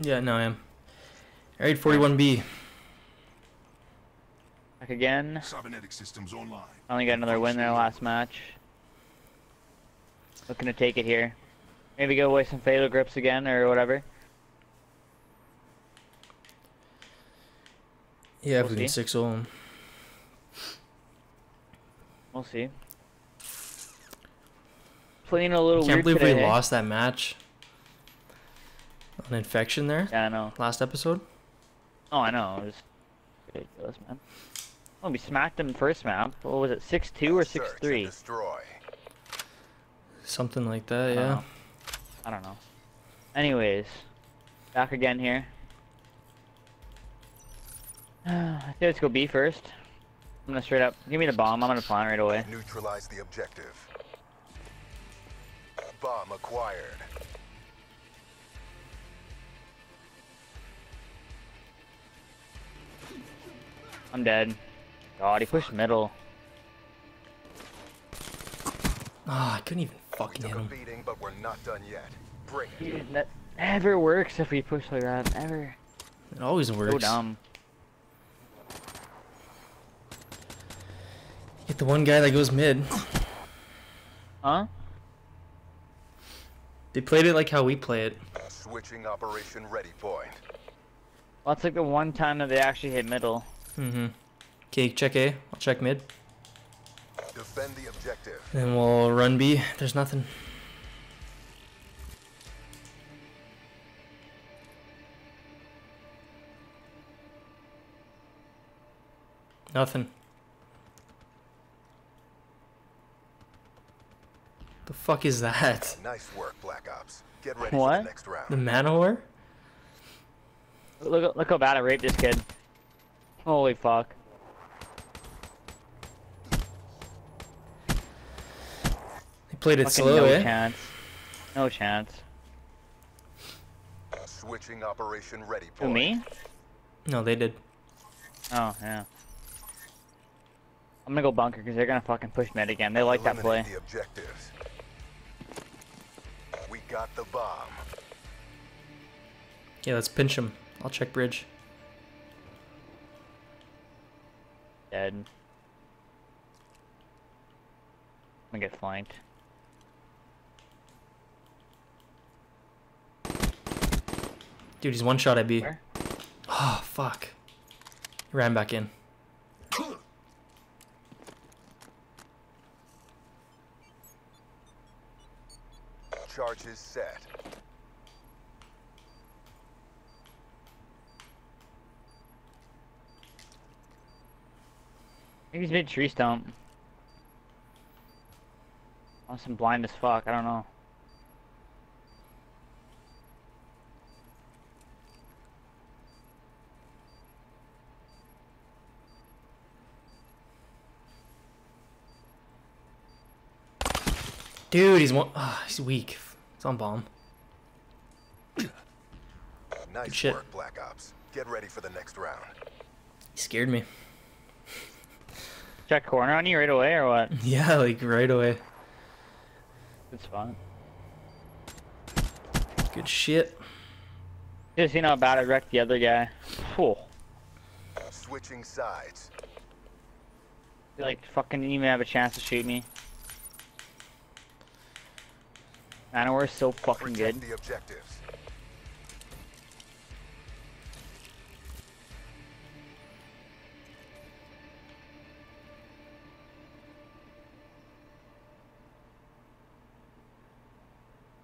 Yeah, no, I am. Alright, 41B. Back again. Cybernetic systems online. Only got another win there last match. Looking to take it here. Maybe go away some fatal grips again or whatever. Yeah, We'll we can 6 0 him. We'll see. Playing a little weird. Can't weird believe today. we lost that match. An infection there Yeah, I know. last episode. Oh, I know. It was ridiculous, man. Oh, we smacked him first map. What was it, 6-2 or Search and 6-3? Destroy. Something like that, yeah. I don't know. Anyways, back again here. I think let's go B first. I'm gonna straight up give me the bomb. I'm gonna plan right away. Neutralize the objective. Bomb acquired. I'm dead. God, he pushed middle. Ah, I couldn't even fucking hit Took a him. beating, but we're not done yet. Bring it. Dude, that never works if we push like that. Ever. It always So works. dumb. Get the one guy that goes mid. Huh? They played it like how we play it. Switching operation ready point. Well, that's like the one time that they actually hit middle. Mm-hmm. Okay, check A. I'll check mid. Defend the objective. Then we'll run B. There's nothing. Nothing. The fuck is that? Nice work, Black Ops. Get ready for What? the next round. The Man-O-War? Look, look how bad I raped this kid. Holy fuck. They played it Fucking slow, no eh? chance. No chance. Switching operation ready Who, point. me? No, they did. Oh, yeah. I'm gonna go bunker because they're gonna fucking push mid again. They like that play. The objectives. We got the bomb. Yeah, let's pinch him. I'll check bridge. Dead. I'm gonna get flanked. Dude, he's one shot at B. Where? Oh, fuck. He ran back in. Charges set. He's mid tree stump. Unless I'm blind as fuck, I don't know. Dude, he's one. Ah, he's weak. It's on bomb. Nice shit. work, Black Ops. Get ready for the next round. He scared me. Check corner on you right away or what? Yeah, like right away. Good spot. Good shit. Just seen how bad I wrecked the other guy. Phew. Switching sides. Like fucking didn't even have a chance to shoot me. Man-O-War's so fucking Protect good. the objectives.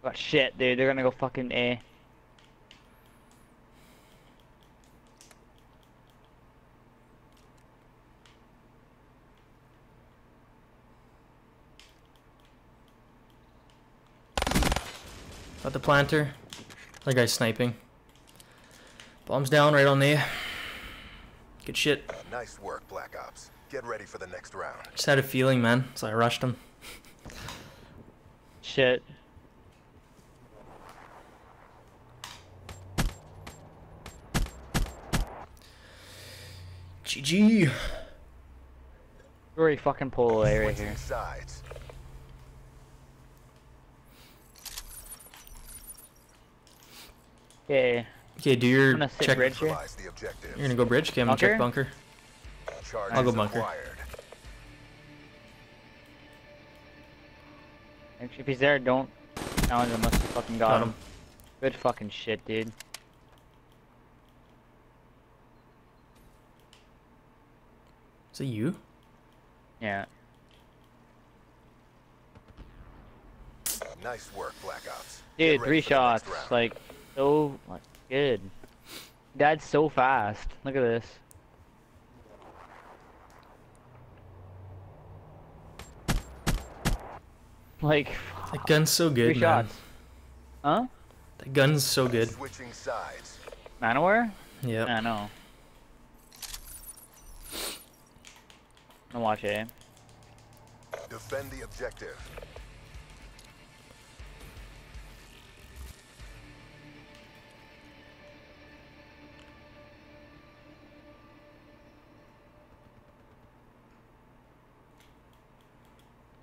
But shit, dude, they're gonna go fucking A. Got the planter. That guy's sniping. Bombs down right on A. Good shit. Nice work, Black Ops. Get ready for the next round. Just had a feeling, man. So I rushed him. Shit. GG. Already fucking pull away right Switching here. sides. Okay. Okay, do your I'm gonna check. bridge here. Neutralize the objective. You're gonna go bridge. Okay, I'm gonna check bunker. Charges I'll go bunker. acquired. If he's there, don't challenge him unless you fucking got, Got him. him. Good fucking shit, dude. Is it you? Yeah. Nice work, Black Ops. Dude, three for the next shots. Like, so like, good. Dad's so fast. Look at this. Like, That gun's so good, three man. shots. Huh? That gun's so good. Switching sides. Man-O-War? Yep. I know. I'll watch it. Defend the objective.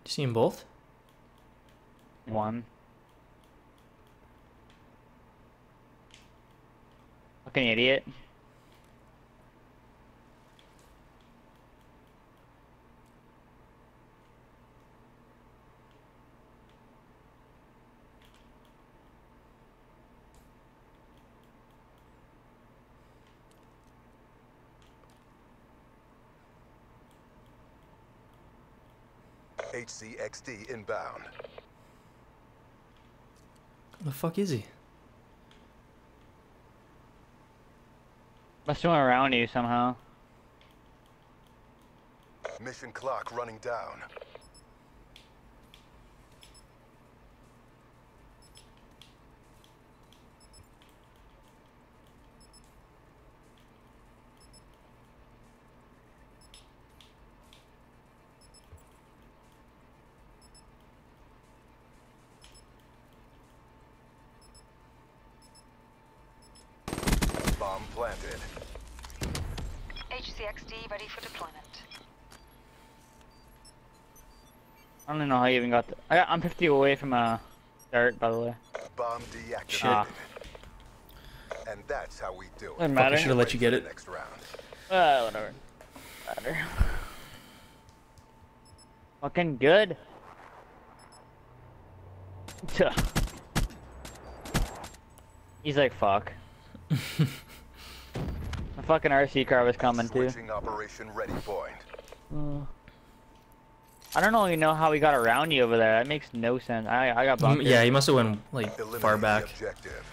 You see them both? One. Fucking idiot. HCXD inbound. Where the fuck is he? Must have went around you somehow. Mission clock running down. Bomb planted. HCXD ready for deployment. I don't even know how you even got. The, I got, I'm 50 away from a start, by the way. Bomb deactivated. Shit. And that's how we do it. Doesn't Fuck, I matter. should have let you get it. Next round. Uh, whatever. Matter. Fucking good. Tuh. He's like, fuck. the fucking RC car was coming too. Switching operation ready point. Uh, I don't know, you know how we got around you over there. That makes no sense. I I got Mm, bumped. Yeah, he must have went like Eliminate far back. objective.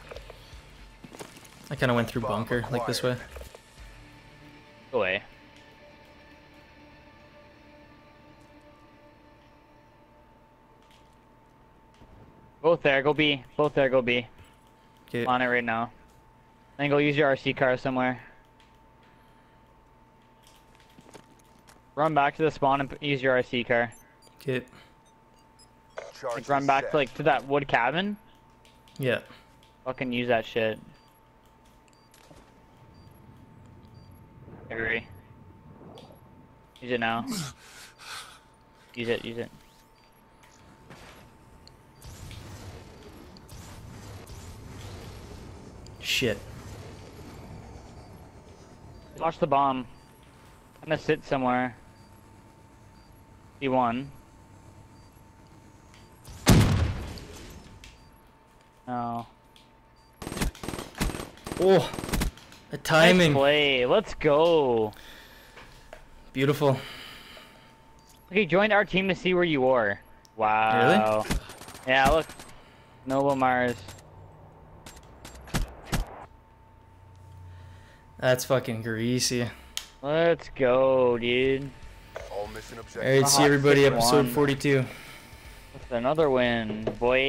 I kind of went through Bomb bunker like this way. Go away. Both there, go B. Both there, go B. Okay. On it right now. Then go use your RC car somewhere. Run back to the spawn and use your RC car. Okay. Like run back set. to like to that wood cabin. Yeah. Fucking use that shit. Agree. Use it now. Use it, use it. Shit. Watch the bomb. I'm gonna sit somewhere. D1. No. Oh, the timing. Nice play. Let's go. Beautiful. Okay, joined our team to see where you were. Wow. Really? Yeah, look. Noble Mars. That's fucking greasy. Let's go, dude. All mission objectives. All right, see everybody. Episode 42. With another win, boy.